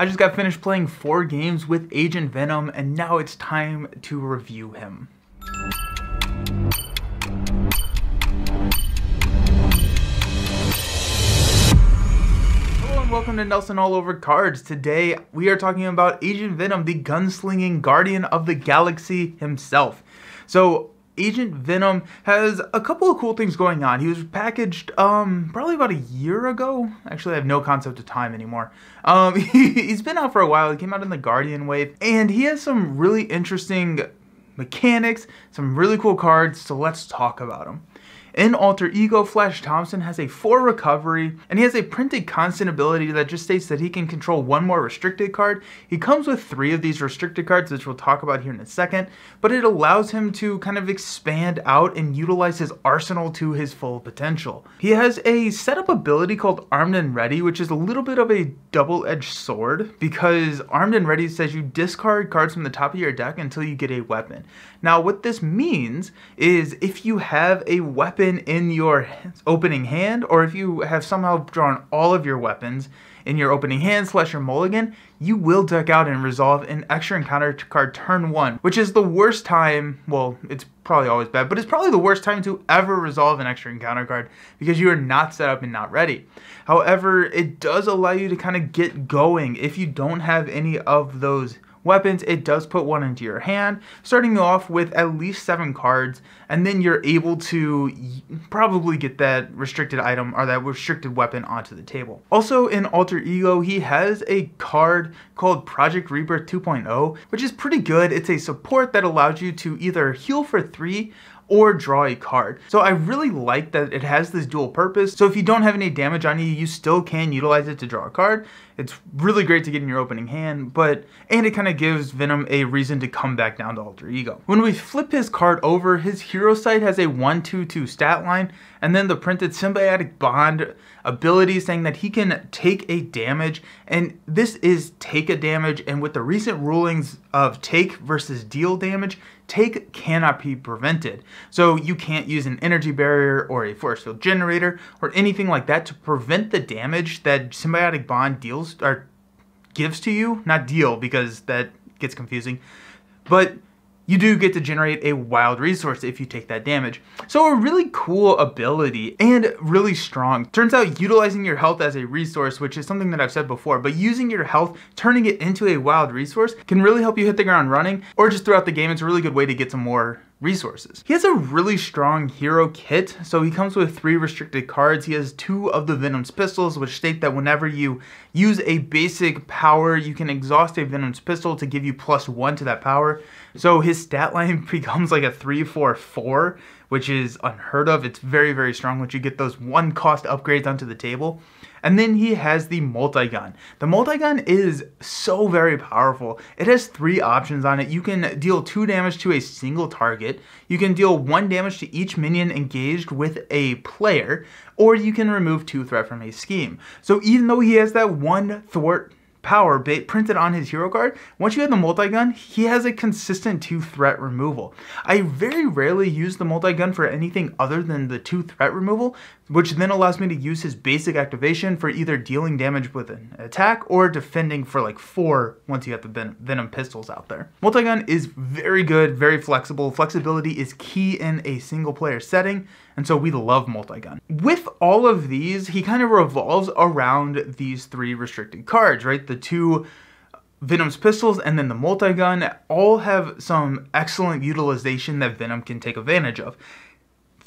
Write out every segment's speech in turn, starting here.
I just got finished playing four games with Agent Venom, and now it's time to review him. Hello and welcome to Nelson All Over Cards. Today we are talking about Agent Venom, the gunslinging guardian of the galaxy himself. So Agent Venom has a couple of cool things going on. He was packaged um, probably about a year ago. Actually, I have no concept of time anymore. Um, he, has been out for a while. He came out in the Guardian wave, and he has some really interesting mechanics, some really cool cards, so let's talk about them. In Alter Ego, Flash Thompson has a 4 recovery, and he has a printed constant ability that just states that he can control one more restricted card. He comes with 3 of these restricted cards, which we'll talk about here in a second, but it allows him to kind of expand out and utilize his arsenal to his full potential. He has a setup ability called Armed and Ready, which is a little bit of a double-edged sword, because Armed and Ready says you discard cards from the top of your deck until you get a weapon. Now, what this means is if you have a weapon weapon in your opening hand, or if you have somehow drawn all of your weapons in your opening hand slash your mulligan, you will deck out and resolve an extra encounter card turn one, which is the worst time, well, it's probably always bad, but it's probably the worst time to ever resolve an extra encounter card because you are not set up and not ready. However, it does allow you to kind of get going if you don't have any of those weapons, it does put one into your hand, starting you off with at least seven cards, and then you're able to probably get that restricted item or that restricted weapon onto the table. Also in Alter Ego, he has a card called Project Rebirth 2.0, which is pretty good. It's a support that allows you to either heal for three or draw a card. So I really like that it has this dual purpose. So if you don't have any damage on you, you still can utilize it to draw a card. It's really great to get in your opening hand, but, and it kind of gives Venom a reason to come back down to Alter Ego. When we flip his card over, his hero site has a 1-2-2 stat line, and then the printed symbiotic bond ability saying that he can take a damage, and this is take a damage, and with the recent rulings of take versus deal damage, take cannot be prevented. So you can't use an energy barrier or a force field generator or anything like that to prevent the damage that symbiotic bond deals or gives to you. Not deal because that gets confusing. But you do get to generate a wild resource if you take that damage. So a really cool ability and really strong. Turns out utilizing your health as a resource, which is something that I've said before, but using your health, turning it into a wild resource can really help you hit the ground running or just throughout the game. It's a really good way to get some more resources. He has a really strong hero kit, so he comes with three restricted cards. He has two of the Venom's pistols, which state that whenever you use a basic power, you can exhaust a Venom's pistol to give you plus one to that power. So his stat line becomes like a 3-4-4, which is unheard of. It's very, very strong once you get those one cost upgrades onto the table. And then he has the multi-gun. The multi-gun is so very powerful. It has three options on it. You can deal two damage to a single target. You can deal one damage to each minion engaged with a player, or you can remove two threat from a scheme. So even though he has that one thwart power printed on his hero card, once you have the multi-gun, he has a consistent two threat removal. I very rarely use the multi-gun for anything other than the two threat removal, which then allows me to use his basic activation for either dealing damage with an attack or defending for like four once you have the Venom pistols out there. Multi-gun is very good, very flexible. Flexibility is key in a single player setting, and so we love multi-gun. With all of these, he kind of revolves around these three restricted cards, right? The two Venom's pistols and then the multi-gun all have some excellent utilization that Venom can take advantage of.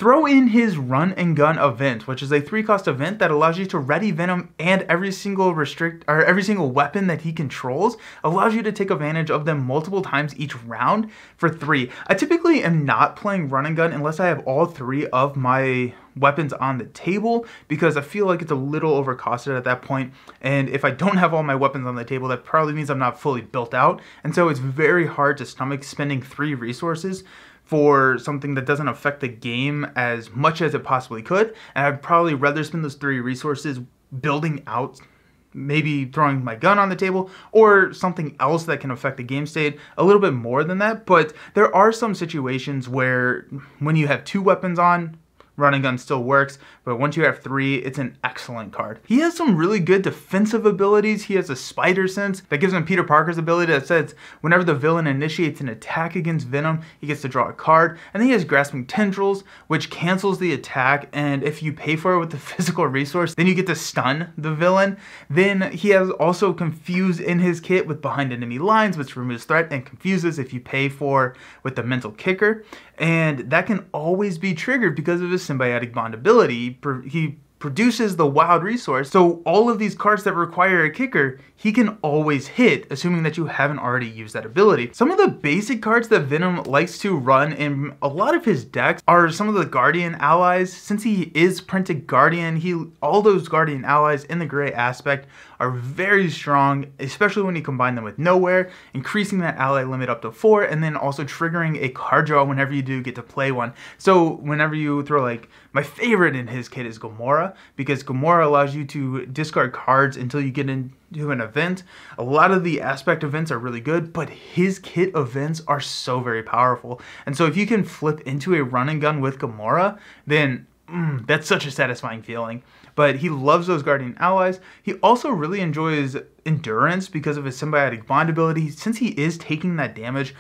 Throw in his run and gun event, which is a three cost event that allows you to ready Venom and every single restrict or every single weapon that he controls allows you to take advantage of them multiple times each round for three. I typically am not playing run and gun unless I have all three of my weapons on the table because I feel like it's a little overcosted at that point. And if I don't have all my weapons on the table, that probably means I'm not fully built out. And so it's very hard to stomach spending three resources for something that doesn't affect the game as much as it possibly could. And I'd probably rather spend those three resources building out maybe throwing my gun on the table or something else that can affect the game state a little bit more than that but there are some situations where when you have two weapons on Run and Gun still works, but once you have three, it's an excellent card. He has some really good defensive abilities. He has a spider sense that gives him Peter Parker's ability that says whenever the villain initiates an attack against Venom, he gets to draw a card. And then he has Grasping Tendrils, which cancels the attack, and if you pay for it with the physical resource, then you get to stun the villain. Then he has also Confuse in his kit with Behind Enemy Lines, which removes threat and confuses if you pay for with the Mental Kicker. And that can always be triggered because of his symbiotic bond ability. He produces the wild resource. So all of these cards that require a kicker, he can always hit, assuming that you haven't already used that ability. Some of the basic cards that Venom likes to run in a lot of his decks are some of the Guardian allies. Since he is printed Guardian, he all those Guardian allies in the gray aspect are very strong, especially when you combine them with Knowhere, increasing that ally limit up to four, and then also triggering a card draw whenever you do get to play one. So whenever you throw like, my favorite in his kit is Gamora, because Gamora allows you to discard cards until you get into an event. A lot of the aspect events are really good, but his kit events are so very powerful. And so if you can flip into a run and gun with Gamora, then mm, that's such a satisfying feeling but he loves those guardian allies. He also really enjoys endurance because of his symbiotic bond ability. Since he is taking that damage,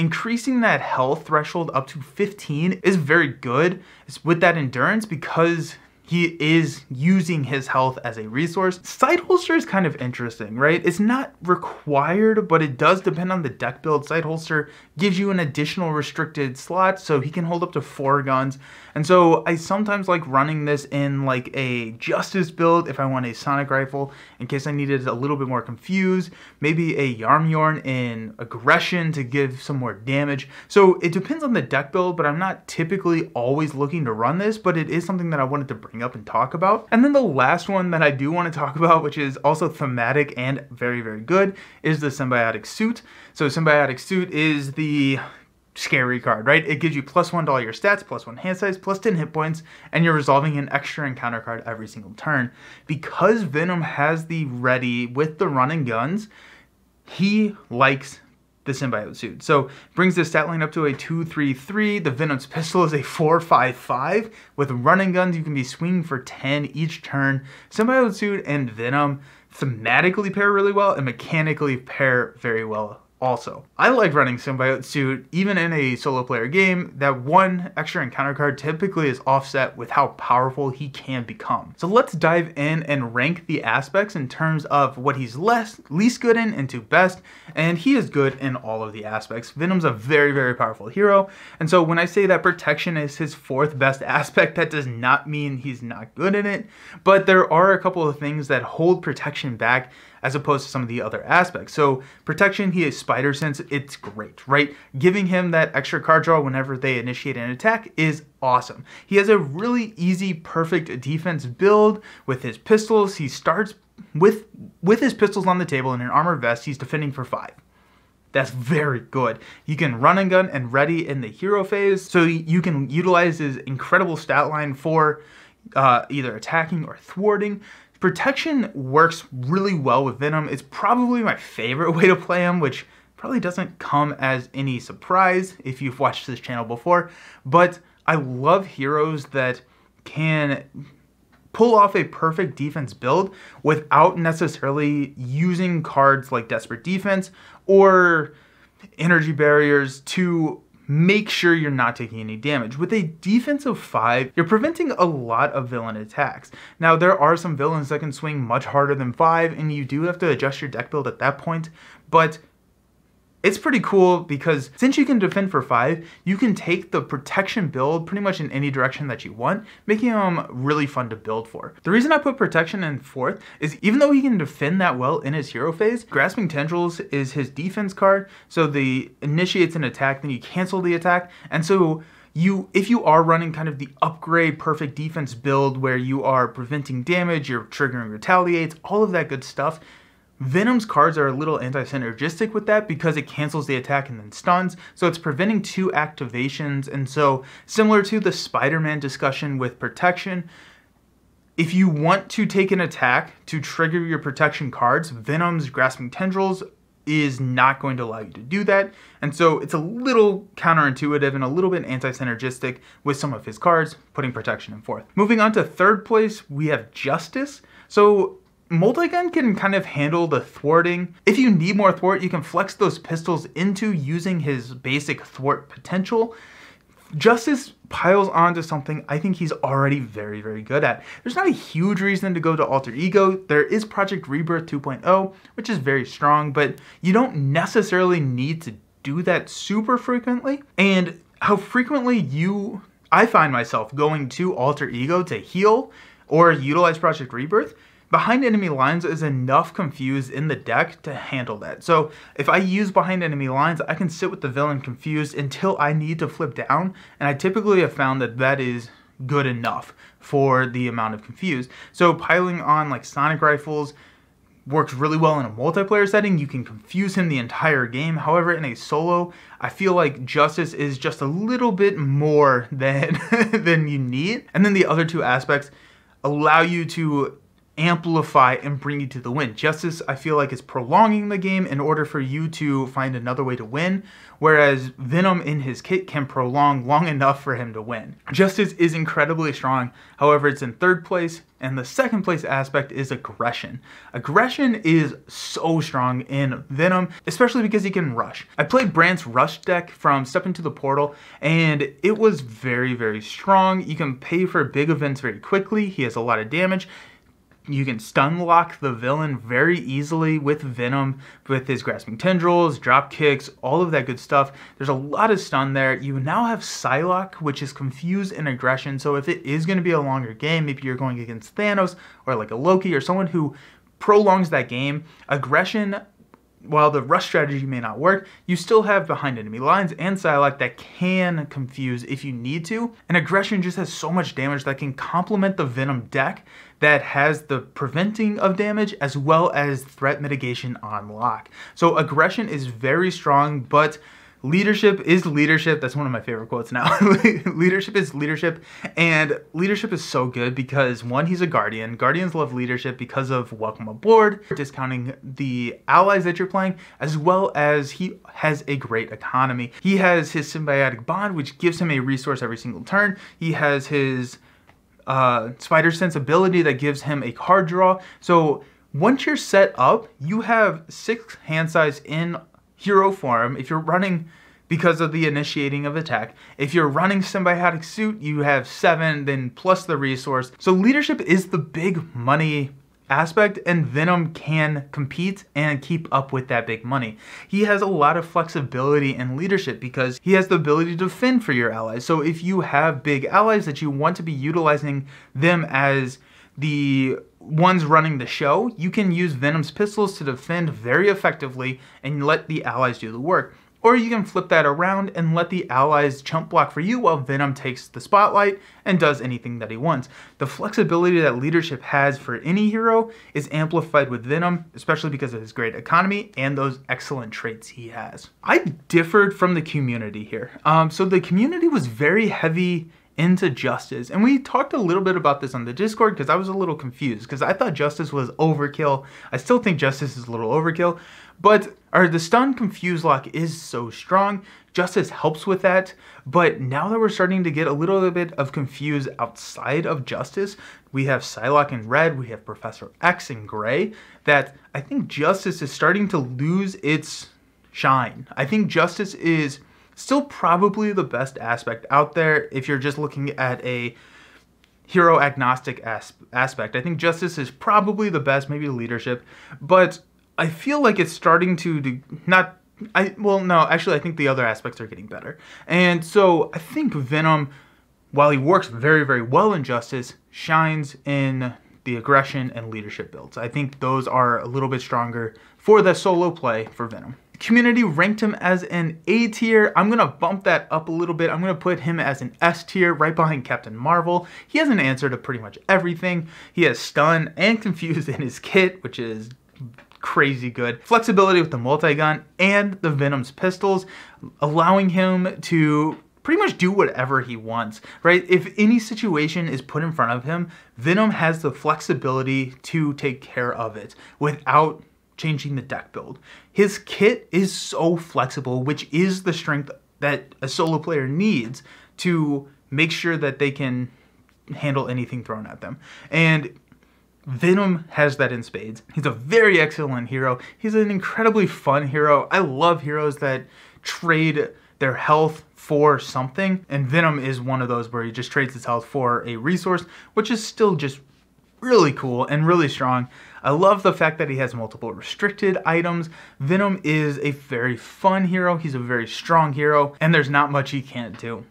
increasing that health threshold up to 15 is very good. With that endurance because he is using his health as a resource. Side holster is kind of interesting, right? It's not required, but it does depend on the deck build. Side holster gives you an additional restricted slot, so he can hold up to four guns. And so I sometimes like running this in like a Justice build if I want a Sonic Rifle in case I needed a little bit more confused. Maybe a Jarnbjorn in Aggression to give some more damage. So it depends on the deck build, but I'm not typically always looking to run this, but it is something that I wanted to bring up and talk about. And then the last one that I do want to talk about, which is also thematic and very, very good, is the Symbiotic Suit. So Symbiotic Suit is the scary card, right? It gives you plus one to all your stats, plus one hand size, plus 10 hit points, and you're resolving an extra encounter card every single turn. Because Venom has the ready with the running guns, he likes the symbiote suit. So brings the stat line up to a 2-3-3. The Venom's pistol is a 4-5-5. With running guns, you can be swinging for 10 each turn. Symbiote suit and Venom thematically pair really well and mechanically pair very well also. I like running Symbiote Suit even in a solo player game. That one extra encounter card typically is offset with how powerful he can become. So let's dive in and rank the aspects in terms of what he's less, least good in into best, and he is good in all of the aspects. Venom's a very, very powerful hero, and so when I say that protection is his fourth best aspect, that does not mean he's not good in it, but there are a couple of things that hold protection back as opposed to some of the other aspects. So protection, he has spider sense, it's great, right? Giving him that extra card draw whenever they initiate an attack is awesome. He has a really easy, perfect defense build with his pistols. He starts with with his pistols on the table in an armor vest, he's defending for five. That's very good. You can run and gun and ready in the hero phase, so you can utilize his incredible stat line for uh, either attacking or thwarting. Protection works really well with Venom. It's probably my favorite way to play him, which probably doesn't come as any surprise if you've watched this channel before, but I love heroes that can pull off a perfect defense build without necessarily using cards like Desperate Defense or energy barriers to make sure you're not taking any damage. With a defensive 5, you're preventing a lot of villain attacks. Now, there are some villains that can swing much harder than 5, and you do have to adjust your deck build at that point, but it's pretty cool because since you can defend for 5, you can take the protection build pretty much in any direction that you want, making them really fun to build for. The reason I put protection in 4th is even though he can defend that well in his hero phase, Grasping Tendrils is his defense card, so the initiates an attack, then you cancel the attack, and so you if you are running kind of the upgrade perfect defense build where you are preventing damage, you're triggering retaliates, all of that good stuff, Venom's cards are a little anti-synergistic with that because it cancels the attack and then stuns, so it's preventing two activations, and so similar to the Spider-Man discussion with protection, if you want to take an attack to trigger your protection cards, Venom's Grasping Tendrils is not going to allow you to do that. And so it's a little counterintuitive and a little bit anti-synergistic with some of his cards, putting protection in fourth. Moving on to third place, we have Justice. So Multigun can kind of handle the thwarting. If you need more thwart, you can flex those pistols into using his basic thwart potential. Justice piles onto something I think he's already very, very good at. There's not a huge reason to go to Alter Ego. There is Project Rebirth 2.0, which is very strong, but you don't necessarily need to do that super frequently. And how frequently you, I find myself going to Alter Ego to heal or utilize Project Rebirth behind enemy lines is enough confused in the deck to handle that. So if I use behind enemy lines, I can sit with the villain confused until I need to flip down, and I typically have found that that is good enough for the amount of confused. So piling on like sonic rifles works really well in a multiplayer setting. You can confuse him the entire game. However, in a solo, I feel like Justice is just a little bit more than than you need. And then the other two aspects allow you to amplify and bring you to the win. Justice, I feel like, is prolonging the game in order for you to find another way to win, whereas Venom in his kit can prolong long enough for him to win. Justice is incredibly strong, however, it's in third place, and the second place aspect is aggression. Aggression is so strong in Venom, especially because he can rush. I played Brandt's rush deck from Step into the Portal, and it was very, very strong. You can pay for big events very quickly. He has a lot of damage, you can stun lock the villain very easily with Venom, with his grasping tendrils, drop kicks, all of that good stuff. There's a lot of stun there. You now have Psylocke, which is confused and aggression. So if it is going to be a longer game, maybe you're going against Thanos or like a Loki or someone who prolongs that game, aggression while the rush strategy may not work, you still have behind enemy lines and Psylocke that can confuse if you need to. And aggression just has so much damage that can complement the Venom deck that has the preventing of damage as well as threat mitigation on lock. So aggression is very strong, but leadership is leadership. That's one of my favorite quotes now. leadership is leadership. And leadership is so good because one, he's a guardian. Guardians love leadership because of welcome aboard, discounting the allies that you're playing, as well as he has a great economy. He has his symbiotic bond, which gives him a resource every single turn. He has his uh, Spider Sense ability that gives him a card draw. So once you're set up, you have six hand size in hero form. If you're running because of the initiating of attack. If you're running symbiotic suit, you have seven, then plus the resource. So leadership is the big money aspect and Venom can compete and keep up with that big money. He has a lot of flexibility and leadership because he has the ability to defend for your allies. So if you have big allies that you want to be utilizing them as the ones running the show, you can use Venom's pistols to defend very effectively and let the allies do the work. Or you can flip that around and let the allies chump block for you while Venom takes the spotlight and does anything that he wants. The flexibility that leadership has for any hero is amplified with Venom, especially because of his great economy and those excellent traits he has. I differed from the community here. Um, so the community was very heavy into Justice. And we talked a little bit about this on the Discord because I was a little confused because I thought Justice was overkill. I still think Justice is a little overkill, but or the stun confuse lock is so strong. Justice helps with that, but now that we're starting to get a little bit of confuse outside of Justice, we have Psylocke in red, we have Professor X in gray, that I think Justice is starting to lose its shine. I think Justice is still probably the best aspect out there if you're just looking at a hero agnostic as- aspect. I think Justice is probably the best, maybe leadership, but I feel like it's starting to do, not I well no, actually I think the other aspects are getting better. And so I think Venom while he works very very well in Justice shines in the aggression and leadership builds. I think those are a little bit stronger for the solo play for Venom. Community ranked him as an A tier. I'm gonna bump that up a little bit. I'm gonna put him as an S tier right behind Captain Marvel. He has an answer to pretty much everything. He has stun and confused in his kit, which is crazy good. Flexibility with the multi-gun and the Venom's pistols, allowing him to pretty much do whatever he wants, right? If any situation is put in front of him, Venom has the flexibility to take care of it without changing the deck build. His kit is so flexible, which is the strength that a solo player needs to make sure that they can handle anything thrown at them. And Venom has that in spades. He's a very excellent hero. He's an incredibly fun hero. I love heroes that trade their health for something, and Venom is one of those where he just trades his health for a resource, which is still just really cool and really strong. I love the fact that he has multiple restricted items. Venom is a very fun hero, he's a very strong hero, and there's not much he can't do.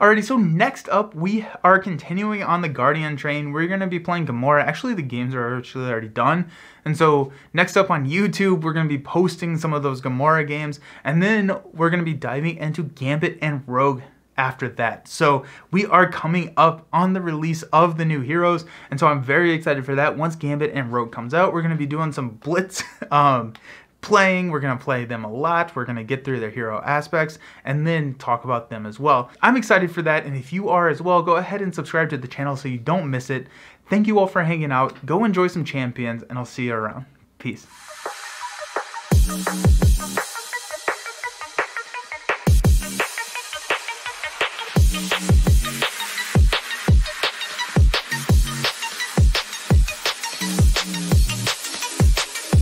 Alrighty, so next up, we are continuing on the Guardian train. We're going to be playing Gamora. Actually, the games are actually already done. And so next up on YouTube, we're going to be posting some of those Gamora games. And then we're going to be diving into Gambit and Rogue after that. So we are coming up on the release of the new heroes, and so I'm very excited for that. Once Gambit and Rogue comes out, we're going to be doing some Blitz um, playing. We're going to play them a lot. We're going to get through their hero aspects and then talk about them as well. I'm excited for that, and if you are as well, go ahead and subscribe to the channel so you don't miss it. Thank you all for hanging out. Go enjoy some champions, and I'll see you around. Peace.